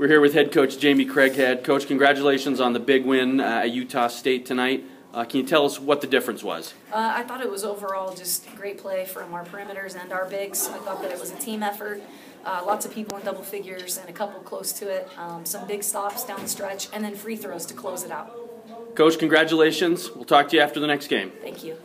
We're here with head coach Jamie Craighead. Coach, congratulations on the big win uh, at Utah State tonight. Uh, can you tell us what the difference was? Uh, I thought it was overall just great play from our perimeters and our bigs. I thought that it was a team effort. Uh, lots of people in double figures and a couple close to it. Um, some big stops down the stretch, and then free throws to close it out. Coach, congratulations. We'll talk to you after the next game. Thank you.